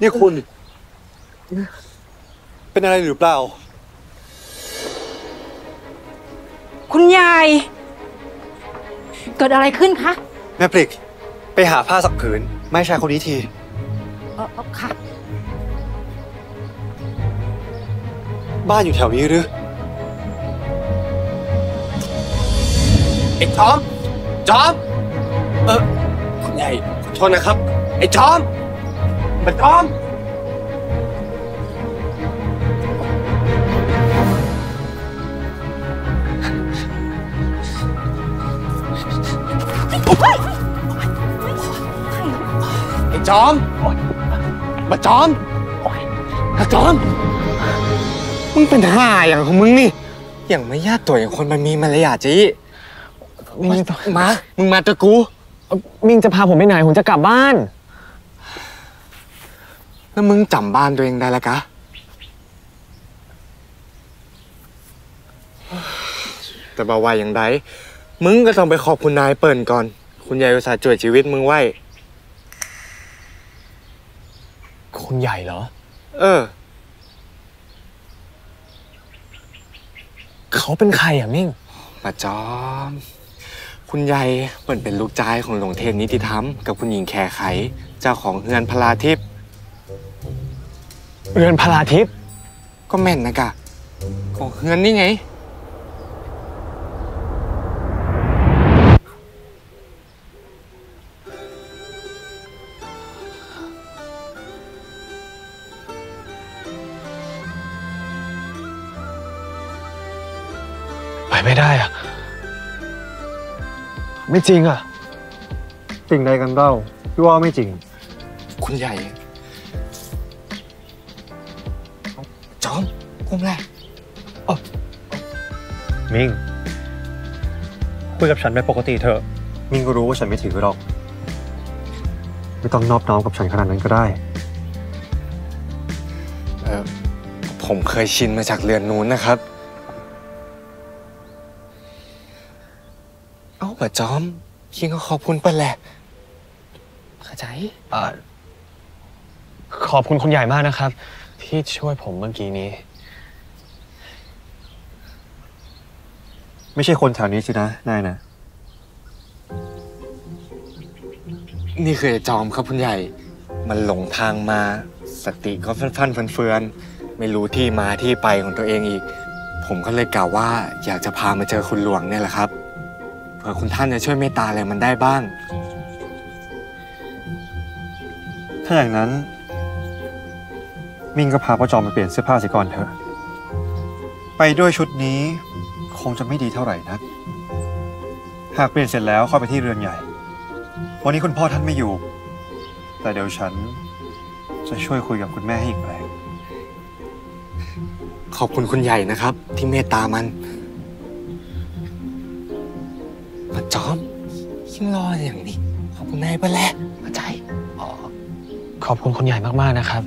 นี่คุณ เป็นอะไรหรือเปล่า คุณยาย เกิดอะไรขึ้นคะแม่ปลิก ไปหาผ้าสักผืนไม่ชายคนนี้ทีเออเออค่ะ บ้านอยู่แถวนี้หรือไอ้จอม จอม เออคุณใหญ่ขอโทษนะครับ ไอ้จอมมันจอม จอมมาจอมมาจอม มึงเป็นห่าอย่างของมึงนี่ อย่างไม่ญาติตัวอย่างคนมันมีมารยาทจีมึงมา มึงมาเจอกู มิงจะพาผมไปไหน ผมจะกลับบ้าน แล้วมึงจำบ้านตัวเองได้ละกะแต่บาว่าอย่างไรมึงก็ต้องไปขอบคุณนายเปิ่นก่อน คุณยายอุตส่าห์ช่วยชีวิตมึงไว้ คุณใหญ่เหรอ เออ เขาเป็นใครอะมิ่งมาจอม คุณยายเปิ่นเป็นลูกจ้ายของหลวงเทพนิติธรรมกับคุณหญิงแขไข เจ้าของเฮือนพลาทิพย์เรือนพลาทิพย์ก็แม่นนะกะ ของเฮือนนี่ไง ไปไม่ได้อะไม่จริงอะ จริงใดกันเล่าพี่ว่าไม่จริง คุณใหญ่ จอมกุ้มแรกมิงคุยกับฉันแบบปกติเถอะ มิงก็รู้ว่าฉันไม่ถือหรอก ไม่ต้องนอบน้อมกับฉันขนาดนั้นก็ได้ เออผมเคยชินมาจากเรือนนู้นนะครับ เอ้าป่ะจอมคิงก็ขอบคุณเปิ้ลแหละเข้าใจอ่าขอบคุณคุณใหญ่มากนะครับ ที่ช่วยผมเมื่อกี้นี้ ไม่ใช่คนแถวนี้สินะนายนะนี่คือไอ้จอมครับคุณใหญ่ มันหลงทางมา สติก็ฟันฟันๆเฟือนๆไม่รู้ที่มาที่ไปของตัวเองอีก ผมก็เลยกล่าวว่าอยากจะพามาเจอคุณหลวงเนี่ยแหละครับเผื่อคุณท่านจะช่วยเมตตาอะไรมันได้บ้าง ถ้าอย่างนั้น มิงก็พาพ่อจอมไปเปลี่ยนเสื้อผ้าสิก่อนเถอะ ไปด้วยชุดนี้คงจะไม่ดีเท่าไหร่นัก หากเปลี่ยนเสร็จแล้วเข้าไปที่เรือนใหญ่ วันนี้คุณพ่อท่านไม่อยู่ แต่เดี๋ยวฉันจะช่วยคุยกับคุณแม่ให้อีกแรงขอบคุณคุณใหญ่นะครับ ที่เมตตามัน จอมยิ่งรออย่างนี้ขอบคุณนายไปแล้วเข้าใจขอบคุณคุณใหญ่มากๆนะครับ